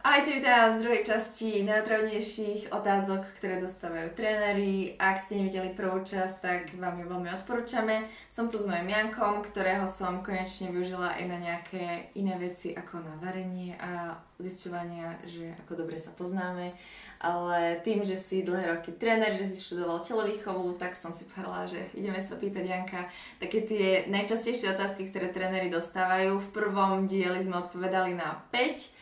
Ahojte, vítam z druhej časti najotravnejších otázok, ktoré dostávajú tréneri. Ak ste nevideli prvú časť, tak vám ju veľmi odporúčame. Som tu s mojim Jankom, ktorého som konečne využila aj na nejaké iné veci ako na varenie a zisťovania, že ako dobre sa poznáme. Ale tým, že si dlhé roky tréner, že si študoval telovýchovu, tak som si povedala, že ideme sa pýtať Janka také tie najčastejšie otázky, ktoré tréneri dostávajú. V prvom dieli sme odpovedali na 5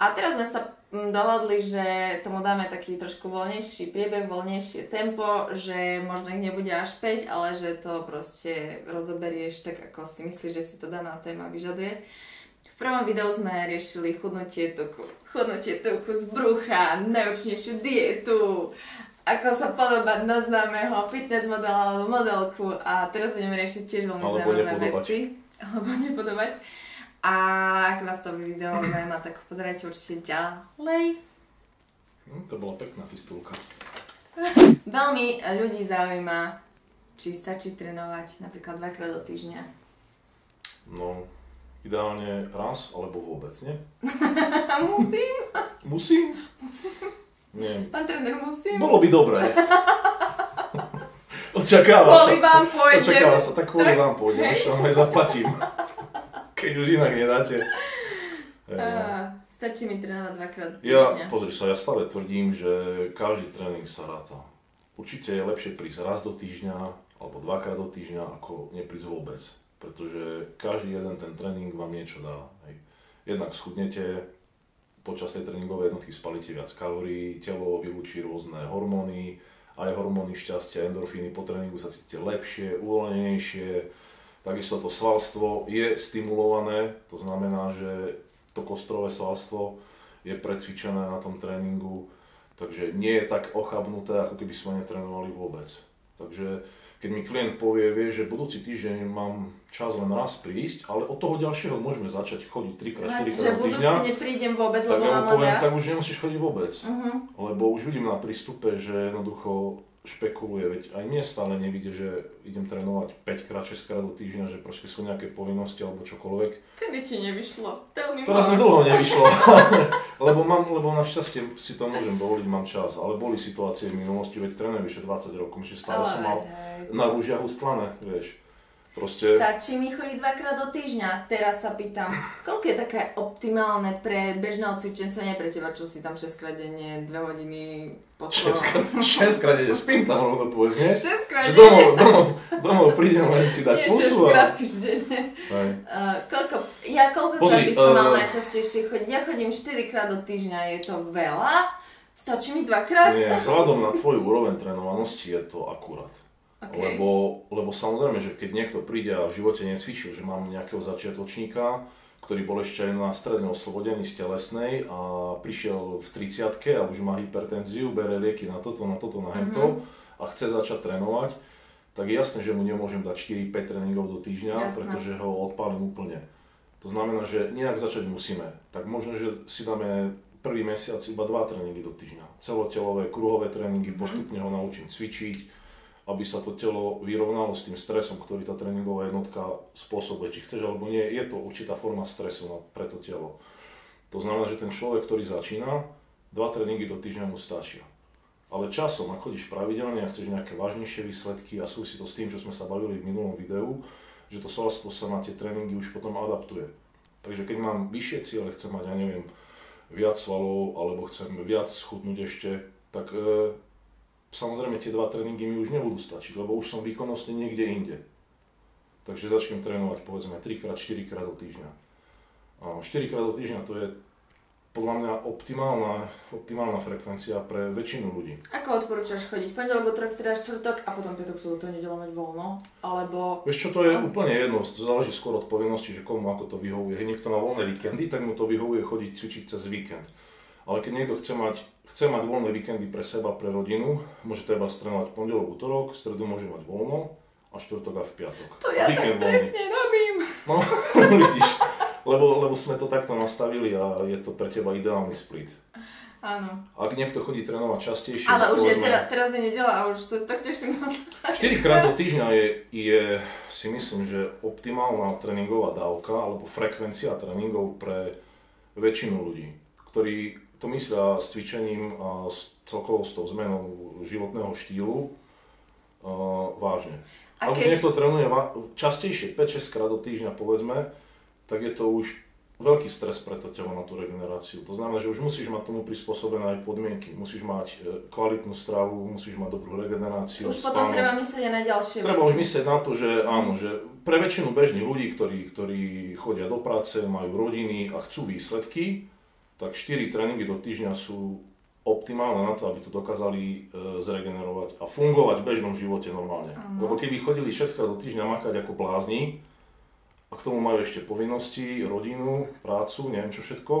a teraz sme sa mm, dohodli, že tomu dáme taký trošku voľnejší priebeh, voľnejšie tempo, že možno ich nebude až 5, ale že to proste rozoberieš tak, ako si myslíš, že si to daná téma vyžaduje. V prvom videu sme riešili chudnutie tuku, chudnutie tuku z brucha, najúčnejšiu dietu, ako sa podobať na známeho fitness modela alebo modelku a teraz budeme riešiť tiež veľmi zaujímavé veci. Alebo nepodobať. A ak vás to video zaujíma, tak pozerajte určite ďalej. Hm, to bola pekná fistulka. Veľmi ľudí zaujíma, či stačí trénovať napríklad dvakrát do týždňa. No, ideálne raz alebo vôbec, nie? musím? Musím? Musím. Nie. Pán tréner, musím? Bolo by dobré. Očakáva sa. Kvôli vám pôjdem. Očakáva sa, tak kvôli vám pôjdem, ešte vám aj zaplatím keď už inak nedáte. Uh, stačí mi trénovať dvakrát týždňa. Ja, pozri sa, ja stále tvrdím, že každý tréning sa ráta. Určite je lepšie prísť raz do týždňa alebo dvakrát do týždňa, ako neprísť vôbec. Pretože každý jeden ten tréning vám niečo dá. Hej. Jednak schudnete, počas tej tréningovej jednotky spalíte viac kalórií, telo vylúči rôzne hormóny, aj hormóny šťastia, endorfíny, po tréningu sa cítite lepšie, uvoľnenejšie, Takisto to svalstvo je stimulované, to znamená, že to kostrové svalstvo je precvičené na tom tréningu, takže nie je tak ochabnuté, ako keby sme netrénovali vôbec. Takže keď mi klient povie, vie, že budúci týždeň mám čas len raz prísť, ale od toho ďalšieho môžeme začať chodiť 3 krát, 4 krát do týždňa. neprídem vôbec, tak lebo ja mu poviem, tak už nemusíš chodiť vôbec. Uh-huh. Lebo už vidím na prístupe, že jednoducho špekuluje, veď aj mne stále nevidie, že idem trénovať 5 krát, 6 krát do týždňa, že proste sú nejaké povinnosti alebo čokoľvek. Kedy ti nevyšlo? Tell me Teraz mi dlho nevyšlo, lebo, mám, lebo našťastie si to môžem dovoliť, mám čas, ale boli situácie v minulosti, veď trénujem vyše 20 rokov, že stále ale som mal hej. na rúžiach ustlané, vieš. Proste... Stačí mi chodiť dvakrát do týždňa. Teraz sa pýtam, koľko je také optimálne pre bežného cvičenca, nie pre teba, čo si tam 6 krát denne, 2 hodiny poslal. 6 krát denne, spím tam rovno povedz, nie? 6 krát denne. Domov, domov, domov prídem len ti dať nie, pusu. 6 krát týždenne. Uh, koľko, ja koľko krát by som uh, mal najčastejšie chodiť? Ja chodím 4 krát do týždňa, je to veľa? Stačí mi dvakrát? Nie, vzhľadom na tvoju úroveň trénovanosti je to akurát. Okay. Lebo, lebo samozrejme, že keď niekto príde a v živote necvičil, že mám nejakého začiatočníka, ktorý bol ešte aj na stredne oslobodený z telesnej a prišiel v 30 a už má hypertenziu, bere lieky na toto, na toto, na hento mm-hmm. a chce začať trénovať, tak je jasné, že mu nemôžem dať 4-5 tréningov do týždňa, Jasné. pretože ho odpálim úplne. To znamená, že nejak začať musíme. Tak možno, že si dáme prvý mesiac iba dva tréningy do týždňa. Celotelové, kruhové tréningy, mm-hmm. postupne ho naučím cvičiť, aby sa to telo vyrovnalo s tým stresom, ktorý tá tréningová jednotka spôsobuje. Či chceš alebo nie, je to určitá forma stresu pre to telo. To znamená, že ten človek, ktorý začína, dva tréningy do týždňa mu stačia. Ale časom, ak chodíš pravidelne a chceš nejaké vážnejšie výsledky a súvisí to s tým, čo sme sa bavili v minulom videu, že to svalstvo sa na tie tréningy už potom adaptuje. Takže keď mám vyššie ciele, chcem mať, ja neviem, viac svalov alebo chcem viac schudnúť ešte, tak e, samozrejme tie dva tréningy mi už nebudú stačiť, lebo už som výkonnostne niekde inde. Takže začnem trénovať povedzme 3 4 krát do týždňa. 4 krát do týždňa to je podľa mňa optimálna, optimálna frekvencia pre väčšinu ľudí. Ako odporúčaš chodiť? Pondelok, útorok, streda, štvrtok a potom piatok, sobotu, nedelu mať voľno? Alebo... Vieš čo, to je úplne jedno, to záleží skôr od povinnosti, že komu ako to vyhovuje. Niekto na voľné víkendy, tak mu to vyhovuje chodiť cvičiť cez víkend. Ale keď niekto chce mať chce mať voľné víkendy pre seba, pre rodinu, môže treba strénovať pondelok, útorok, stredu môže mať voľno a štvrtok a v piatok. To ja Víkend tak presne robím. No, vidíš, lebo, lebo sme to takto nastavili a je to pre teba ideálny split. Áno. Ak niekto chodí trénovať častejšie... Ale už je teraz, teraz je nedela a už sa tak teším na 4 krát do týždňa je, je, si myslím, že optimálna tréningová dávka alebo frekvencia tréningov pre väčšinu ľudí ktorí to myslia s cvičením a s celkovo s tou zmenou životného štýlu uh, vážne. A Ak keď... už niekto trénuje častejšie, 5-6 krát do týždňa povedzme, tak je to už veľký stres pre to telo na tú regeneráciu. To znamená, že už musíš mať tomu prispôsobené aj podmienky. Musíš mať e, kvalitnú stravu, musíš mať dobrú regeneráciu. Už potom treba myslieť aj na ďalšie Treba veci. už myslieť na to, že áno, že pre väčšinu bežných ľudí, ktorí, ktorí chodia do práce, majú rodiny a chcú výsledky, tak 4 tréningy do týždňa sú optimálne na to, aby to dokázali e, zregenerovať a fungovať v bežnom živote normálne. Ano. Lebo keby chodili 6 krát do týždňa makať ako blázni, a k tomu majú ešte povinnosti, rodinu, prácu, neviem čo všetko,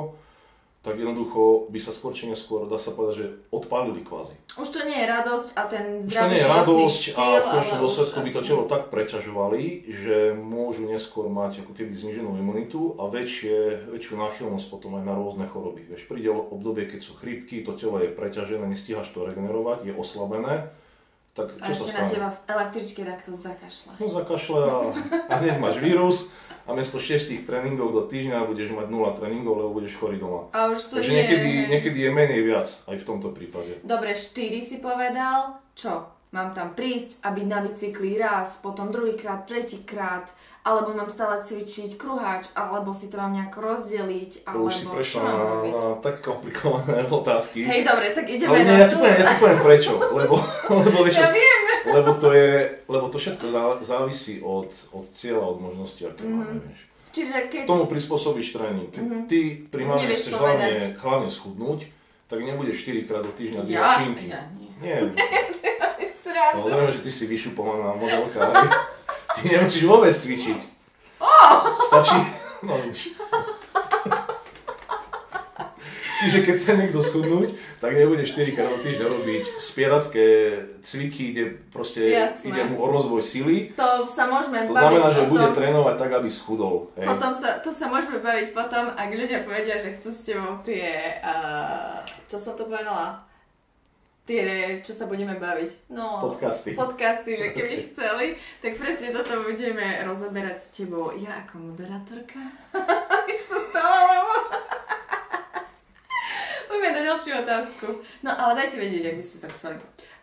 tak jednoducho by sa skôr či neskôr, dá sa povedať, že odpálili kvázi. Už to nie je radosť a ten zdravý Už to nie je radosť štýl, a v končnom dôsledku by to telo tak preťažovali, že môžu neskôr mať ako keby zniženú imunitu a väčšie, väčšiu náchylnosť potom aj na rôzne choroby. Vieš, príde obdobie, keď sú chrípky, to telo je preťažené, nestíhaš to regenerovať, je oslabené tak čo a ešte na teba elektrické takto zakašle. No zakašle a, a hneď máš vírus a miesto 6 tréningov do týždňa budeš mať 0 tréningov, lebo budeš chorý doma. A už to Takže nie, niekedy, niekedy je menej viac aj v tomto prípade. Dobre, 4 si povedal. Čo? Mám tam prísť a byť na bicykli raz, potom druhýkrát, tretíkrát, alebo mám stále cvičiť kruháč, alebo si to mám nejako rozdeliť, to alebo už si prešla na, na tak komplikované otázky. Hej, dobre, tak ideme Ale nie, na ja ti poviem, ja ti poviem prečo, lebo, lebo vieš, ja viem. Lebo to, je, lebo to všetko závisí od, od cieľa, od možnosti, aké mm-hmm. máme, vieš. Čiže keď... Tomu prispôsobíš tréning. Keď mm-hmm. ty primárne chceš hlavne, hlavne schudnúť, tak nebudeš 4 krát do týždňa ja? činky. Ja, nie. nie. Samozrejme, že ty si vyšupovaná modelka, ale ty nemusíš vôbec cvičiť. Oh! Stačí... No. Čiže keď sa niekto schudnúť, tak nebude 4 krát do týždňa robiť spieracké cviky, kde proste Jasné. ide mu o rozvoj sily. To sa môžeme to baviť znamená, že potom, bude trénovať tak, aby schudol. Hej. Potom sa, to sa môžeme baviť potom, ak ľudia povedia, že chcú s tebou tie, uh, čo som to povedala? tie, čo sa budeme baviť. No, podcasty. Podcasty, že keby okay. chceli, tak presne toto budeme rozoberať s tebou. Ja ako moderátorka. to stalo, lebo... Poďme na ďalšiu otázku. No ale dajte vedieť, ak by ste to chceli.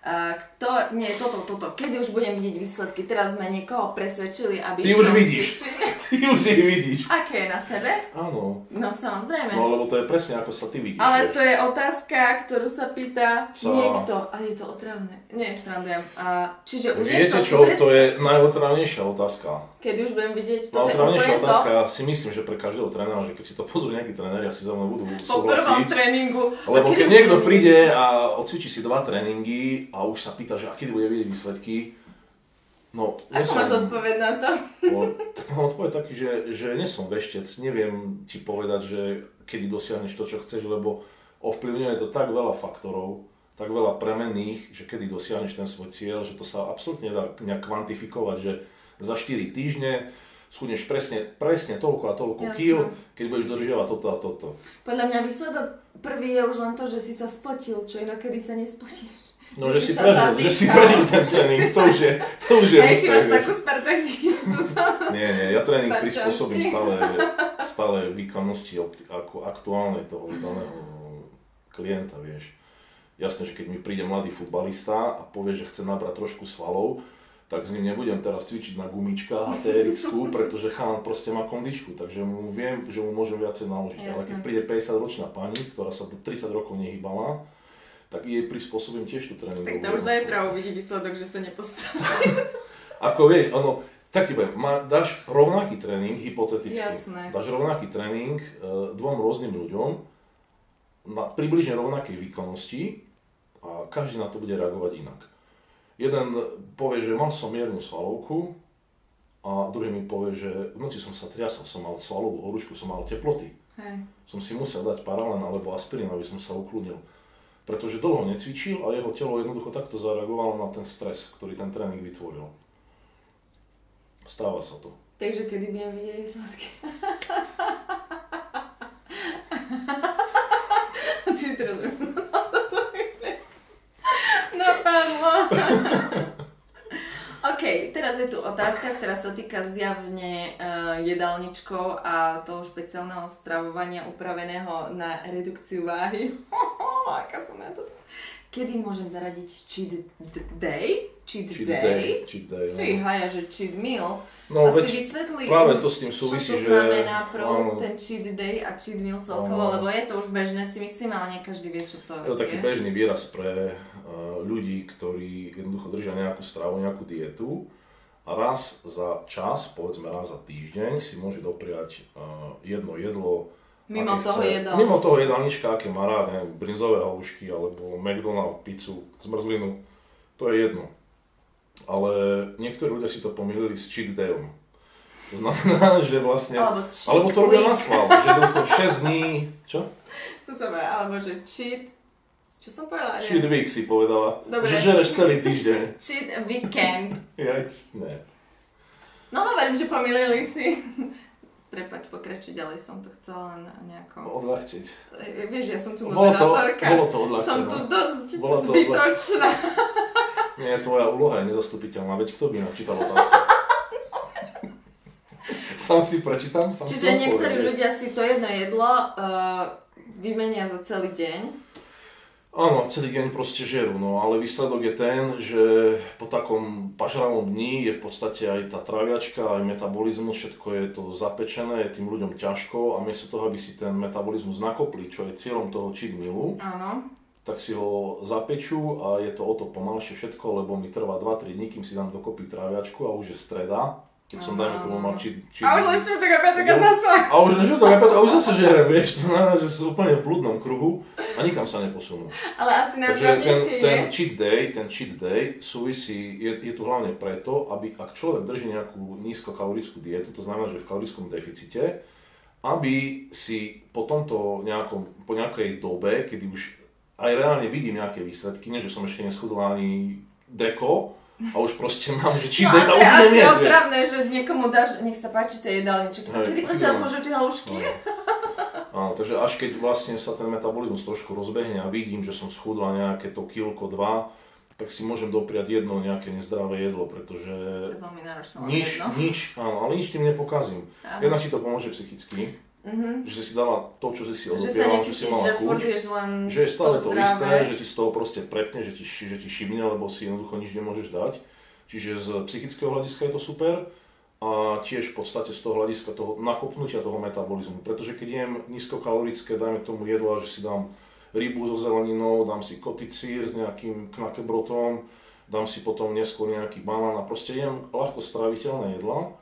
Kto, nie, toto, toto, kedy už budem vidieť výsledky? Teraz sme niekoho presvedčili, aby Ty už vidíš. Ty už ich vidíš. Aké je na sebe? Áno. No samozrejme. No lebo to je presne ako sa ty vidíš. Ale to je otázka, ktorú sa pýta sa... niekto. A je to otravné. Nie, srandujem. A, čiže už Viete čo, to je najotravnejšia otázka. Kedy už budem vidieť, toto Najotravnejšia otázka, to? si myslím, že pre každého trénera, že keď si to pozrú nejakí tréneri, asi za mnou budú súhlasiť. Po prvom tréningu. Lebo keď niekto príde a odcvičí si dva tréningy a už sa pýta, že aký bude vidieť výsledky, No, Ako nesom, máš odpoveď na to? No, tak mám odpoveď taký, že, že nesom veštec, neviem ti povedať, že kedy dosiahneš to, čo chceš, lebo ovplyvňuje to tak veľa faktorov, tak veľa premenných, že kedy dosiahneš ten svoj cieľ, že to sa absolútne dá nejak kvantifikovať, že za 4 týždne schudneš presne, presne toľko a toľko Jasne. kýl, keď budeš dodržiavať toto a toto. Podľa mňa výsledok prvý je už len to, že si sa spotil, čo inokedy sa nespotíš. No, že, že si prežil, že si prežil ten tréning, to už je, to už je Hej, ty máš takú Nie, nie, ja tréning prispôsobím stále, stále výkonnosti ako aktuálnej toho daného klienta, vieš. Jasné, že keď mi príde mladý futbalista a povie, že chce nabrať trošku svalov, tak s ním nebudem teraz cvičiť na gumičkách a trx pretože chalan proste má kondičku, takže mu viem, že mu môžem viacej naložiť. Jasne. Ale keď príde 50 ročná pani, ktorá sa 30 rokov nehybala, tak jej prispôsobím tiež tú tréningovú. Tak to už zajtra uvidí výsledok, že sa nepostaví. Ako vieš, ono, tak ti poviem, má, dáš rovnaký tréning, hypoteticky. Jasné. Dáš rovnaký tréning e, dvom rôznym ľuďom na približne rovnakej výkonnosti a každý na to bude reagovať inak. Jeden povie, že mal som miernu svalovku a druhý mi povie, že v noci som sa triasol, som mal svalovú horúčku, som mal teploty. Hej. Som si musel dať paralen alebo aspirín, aby som sa ukludnil pretože dlho necvičil a jeho telo jednoducho takto zareagovalo na ten stres, ktorý ten tréning vytvoril. Stáva sa to. Takže kedy budem vidieť výsledky? Ty teraz Napadlo. OK, teraz je tu otázka, ktorá sa týka zjavne uh, jedálničkov a toho špeciálneho stravovania upraveného na redukciu váhy. Aká som ja to... Kedy môžem zaradiť cheat day? Cheat, cheat day? day? Cheat day, no. Fíha, ja, že cheat meal. No, Asi vysvetli, práve to s tým súvisí, čo to znamená pro ten cheat day a cheat meal celkovo, áno. lebo je to už bežné si myslím, ale nie každý vie, čo to je. Je to taký bežný výraz pre uh, ľudí, ktorí jednoducho držia nejakú stravu, nejakú dietu a raz za čas, povedzme raz za týždeň, si môže dopriať uh, jedno jedlo, Mimo toho jedálnička. Mimo toho jedálnička, aké má rád, neviem, brinzové halušky alebo McDonald's, pizzu, zmrzlinu, to je jedno. Ale niektorí ľudia si to pomýlili s cheat dayom. To znamená, že vlastne... Alebo, alebo to robia na schvál, že do 6 dní... Čo? Som sa alebo že cheat... Čo som povedala? Cheat week si povedala. Dobre. Že žereš celý týždeň. cheat weekend. Ja, ne. No hovorím, že pomýlili si. Prepač, pokračuj ďalej, som to chcela len nejako... Odľahčiť. E, vieš, ja som tu moderátorka. Bolo to, bolo to Som tu dosť bolo to zbytočná. Nie, tvoja úloha je nezastupiteľná, veď kto by načítal otázku? Sám si prečítam, sám Čiže si niektorí ľudia si to jedno jedlo uh, vymenia za celý deň Áno, celý deň proste žerú, no ale výsledok je ten, že po takom pažravom dni je v podstate aj tá traviačka, aj metabolizmus, všetko je to zapečené, je tým ľuďom ťažko a miesto toho, aby si ten metabolizmus nakopli, čo je cieľom toho cheat mealu, Áno. tak si ho zapečú a je to o to pomalšie všetko, lebo mi trvá 2-3 dní, kým si dám dokopy traviačku a už je streda keď som, dajme tomu, mal či... či a už len štvrtok a piatok a zase. A už len štvrtok a piatok a už zase žerem, vieš, to znamená, že sú úplne v blúdnom kruhu a nikam sa neposunú. Ale asi najpravdejšie ten, ten cheat day, ten cheat day súvisí, je, je tu hlavne preto, aby ak človek drží nejakú nízkokalorickú dietu, to znamená, že v kalorickom deficite, aby si po tomto nejakom, po nejakej dobe, kedy už aj reálne vidím nejaké výsledky, nie že som ešte neschudol ani deko, a už proste mám, že či no, to už neviem. No to je asi že niekomu dáš, nech sa páči tie jedálničky. A kedy prosím vás môžu tie halušky? No. Áno, takže až keď vlastne sa ten metabolizmus trošku rozbehne a vidím, že som schudla nejaké to kilko, dva, tak si môžem dopriať jedno nejaké nezdravé jedlo, pretože to je veľmi nič, jedno. nič, áno, ale nič tým nepokazím. Jedna ti to pomôže psychicky, Mm-hmm. Že si dala to, čo si si odopierala, čo si mala chuť, že je stále to, to isté, že ti z toho proste prepne, že ti, že ti šibne, lebo si jednoducho nič nemôžeš dať. Čiže z psychického hľadiska je to super a tiež v podstate z toho hľadiska toho nakopnutia toho metabolizmu. Pretože keď jem nízkokalorické, dajme tomu jedlo, že si dám rybu so zeleninou, dám si koticír s nejakým knakebrotom, dám si potom neskôr nejaký banán a proste jem ľahko stráviteľné jedla,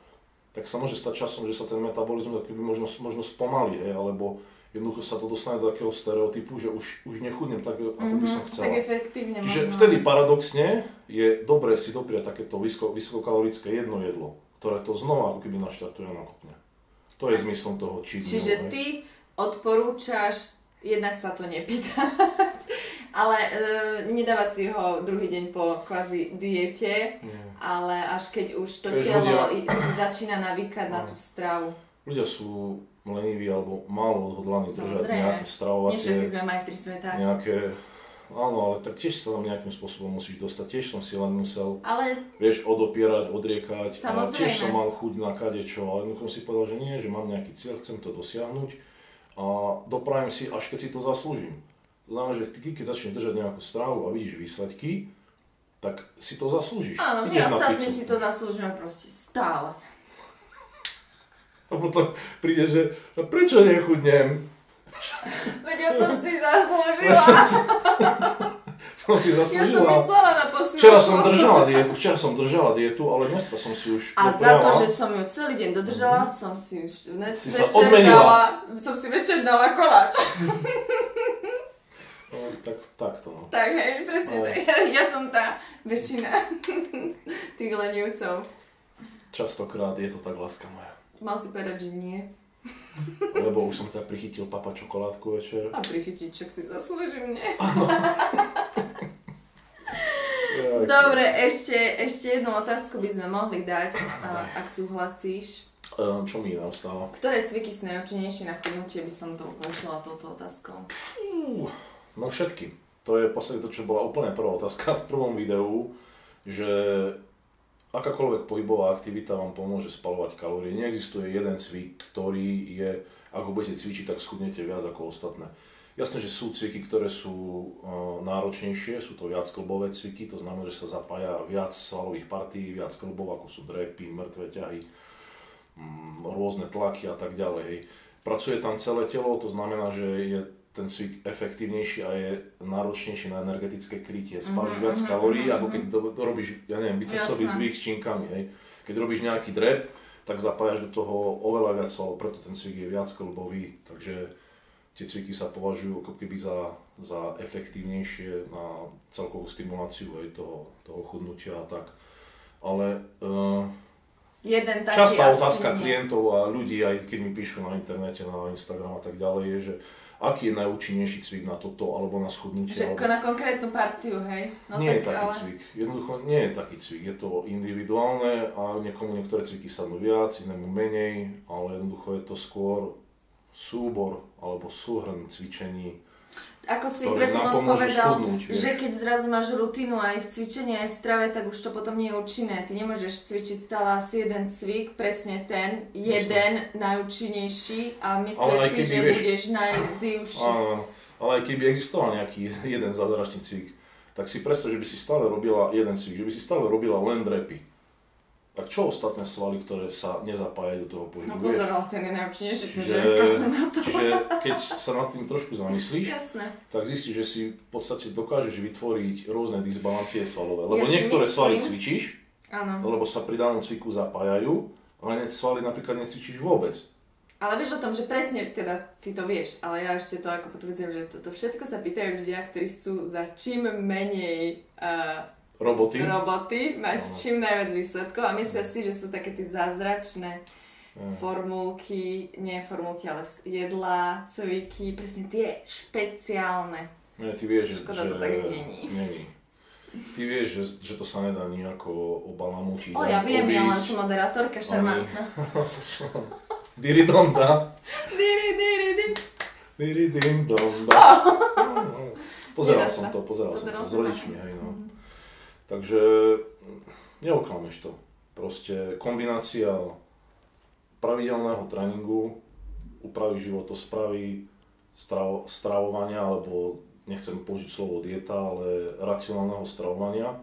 tak sa môže stať časom, že sa ten metabolizmus akoby možno, možno spomalí, hej, alebo jednoducho sa to dostane do takého stereotypu, že už, už nechudnem tak, ako mm-hmm, by som mhm, chcela. Tak efektívne Čiže možno. vtedy paradoxne je dobré si dopriať takéto vysoko, vysokokalorické jedno jedlo, ktoré to znova ako keby naštartuje a nakopne. To je zmyslom toho cheat Čiže ty odporúčaš, jednak sa to nepýtať, ale e, nedávať si ho druhý deň po kvázi diete, Nie. ale až keď už to Kež telo ľudia... si začína navykať no. na tú stravu. Ľudia sú leniví alebo málo odhodlaní držať nejaké stravovacie... Nie sme majstri sveta. Nejaké Áno, ale tak tiež sa tam nejakým spôsobom musíš dostať. Tiež som si len musel, ale... vieš, odopierať, odriekať. Samozrejme. A tiež som mal chuť na kadečo, ale jednoducho si povedal, že nie, že mám nejaký cieľ, chcem to dosiahnuť a doprajem si, až keď si to zaslúžim. To znamená, že ty keď začneš držať nejakú stravu a vidíš výsledky, tak si to zaslúžiš. Áno, my ostatní si to zaslúžime proste stále. A potom príde, že no prečo nechudnem? Veď ja som si zaslúžila. som, si, som si zaslúžila. Ja som myslela na posilu. Včera som držala dietu, včera som držala dietu, ale dneska som si už A za to, že som ju celý deň dodržala, mm-hmm. som si, ne, si večer dala, som si večer dala koláč. No, tak, to no. Tak hej, presne no. tak. Ja, ja som tá väčšina tých lenivcov. Častokrát je to tak, láska moja. Mal si povedať, že nie. Lebo už som ťa prichytil papa čokoládku večer. A prichytiť, čak si zaslúžim, nie? Dobre, ešte, ešte jednu otázku by sme mohli dať, ak súhlasíš. Čo mi nastáva? Ktoré cviky sú najúčinnejšie na chudnutie, by som to ukončila touto otázkou? Uh, No všetky. To je v podstate to, čo bola úplne prvá otázka v prvom videu, že akákoľvek pohybová aktivita vám pomôže spalovať kalórie. Neexistuje jeden cvik, ktorý je, ako budete cvičiť, tak schudnete viac ako ostatné. Jasné, že sú cviky, ktoré sú uh, náročnejšie, sú to viac klbové cviky, to znamená, že sa zapája viac svalových partí, viac klbov, ako sú drepy, mŕtve ťahy, um, rôzne tlaky a tak ďalej. Pracuje tam celé telo, to znamená, že je ten cvik efektívnejší a je náročnejší na energetické krytie. Spáliš mm-hmm, viac mm-hmm, kalórií, mm-hmm. ako keď to, to robíš, ja neviem, bicepsový zvyk s činkami. Hej. Keď robíš nejaký drep, tak zapájaš do toho oveľa viac svalov, preto ten cvik je viac klbový. Takže tie cviky sa považujú ako keby za, za efektívnejšie na celkovú stimuláciu aj toho, toho chudnutia a tak. Ale uh, Jeden taký častá otázka nie. klientov a ľudí, aj keď mi píšu na internete, na Instagram a tak ďalej, je, že aký je najúčinnejší cvik na toto alebo na schudnutie. Že alebo... na konkrétnu partiu, hej? No nie tak, je taký ale... cvik. Jednoducho nie je taký cvik. Je to individuálne a niekomu niektoré cviky sadnú viac, inému menej, ale jednoducho je to skôr súbor alebo súhrn cvičení, ako si predtým odpovedal, že keď zrazu máš rutinu aj v cvičení, aj v strave, tak už to potom nie je účinné. Ty nemôžeš cvičiť stále asi jeden cvik, presne ten, jeden Myslím. najúčinnejší a myslieť si, že vieš... budeš. Áno, ale aj keby existoval nejaký jeden zázračný cvik, tak si predstav, že by si stále robila jeden cvik, že by si stále robila len drepy tak čo ostatné svaly, ktoré sa nezapájajú do toho pohybu? No ten je najúčinnejší, že, že, na to. že keď sa nad tým trošku zamyslíš, Jasné. tak zistíš, že si v podstate dokážeš vytvoriť rôzne disbalancie svalové. Lebo ja niektoré myslím. svaly cvičíš, Áno. lebo sa pri danom cviku zapájajú, ale svaly napríklad necvičíš vôbec. Ale vieš o tom, že presne, teda ty to vieš, ale ja ešte to ako potvrdzujem, že toto všetko sa pýtajú ľudia, ktorí chcú za čím menej uh, roboty, roboty mať no. čím najviac výsledkov a myslia si, že sú také tie zázračné mm. formulky, nie formulky, ale jedlá, cviky, presne tie špeciálne. Nie, ty vieš, Škoda, že... to tak není. není. Ty vieš, že, že to sa nedá nejako obalamutiť. O, ja viem, obísť. ja len som moderátorka šarmantná. Diri donda. Diri, diri, diri. Diri, din, donda. Pozeral som to, pozeral, som to s rodičmi, hej no. Mm-hmm. Takže neoklameš to. Proste kombinácia pravidelného tréningu, úpravy životospravy, strav, stravovania, alebo nechcem použiť slovo dieta, ale racionálneho stravovania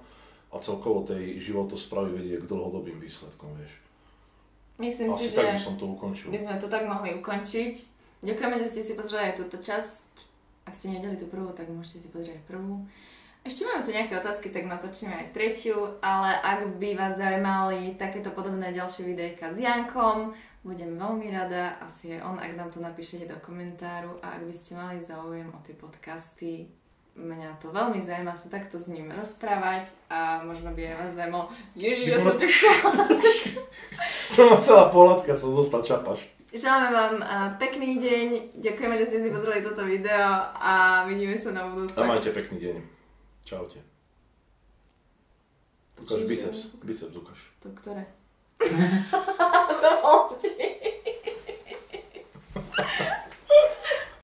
a celkovo tej životospravy vedie k dlhodobým výsledkom, vieš. Myslím Asi si, tak že by som to ukončil. by sme to tak mohli ukončiť. Ďakujeme, že ste si pozreli aj túto časť. Ak ste nevedeli tú prvú, tak môžete si pozrieť prvú. Ešte máme tu nejaké otázky, tak natočíme aj tretiu, ale ak by vás zaujímali takéto podobné ďalšie videjka s Jankom, budem veľmi rada, asi aj on, ak nám to napíšete do komentáru a ak by ste mali záujem o tie podcasty, mňa to veľmi zaujíma sa takto s ním rozprávať a možno by aj vás zaujímalo, Ježiš, ja som to To má celá pohľadka, som dostal čapaš. Želáme vám pekný deň, ďakujeme, že ste si pozreli toto video a vidíme sa na budúce. A majte pekný deň. Čaute. Ukáž biceps. Biceps ukáž. To ktoré? to bol